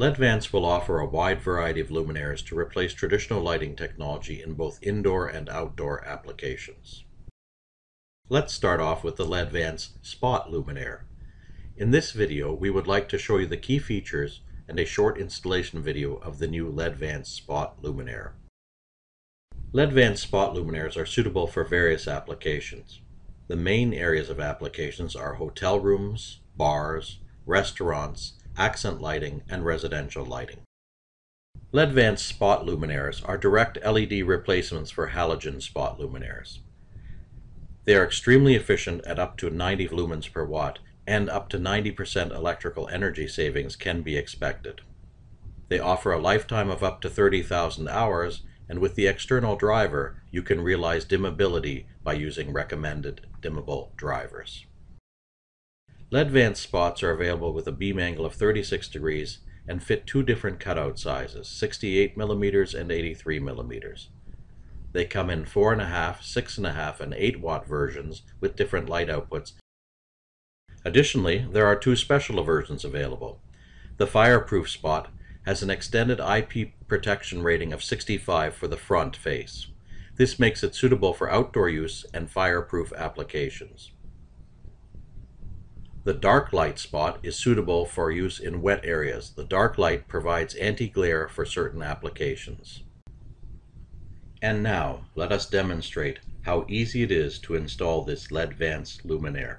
LEDVance will offer a wide variety of luminaires to replace traditional lighting technology in both indoor and outdoor applications. Let's start off with the LEDVance Spot luminaire. In this video, we would like to show you the key features and a short installation video of the new LEDVance Spot luminaire. LEDVance Spot luminaires are suitable for various applications. The main areas of applications are hotel rooms, bars, restaurants, accent lighting, and residential lighting. LEDVance spot luminaires are direct LED replacements for halogen spot luminaires. They are extremely efficient at up to 90 lumens per watt, and up to 90% electrical energy savings can be expected. They offer a lifetime of up to 30,000 hours, and with the external driver, you can realize dimmability by using recommended dimmable drivers. LEDVance spots are available with a beam angle of 36 degrees and fit two different cutout sizes, 68 millimeters and 83 millimeters. They come in 4.5, 6.5, and 8 watt versions with different light outputs. Additionally, there are two special versions available. The Fireproof spot has an extended IP protection rating of 65 for the front face. This makes it suitable for outdoor use and fireproof applications. The dark light spot is suitable for use in wet areas. The dark light provides anti-glare for certain applications. And now, let us demonstrate how easy it is to install this LEDVance luminaire.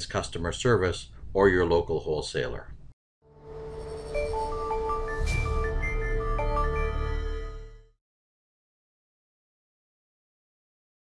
Customer service or your local wholesaler.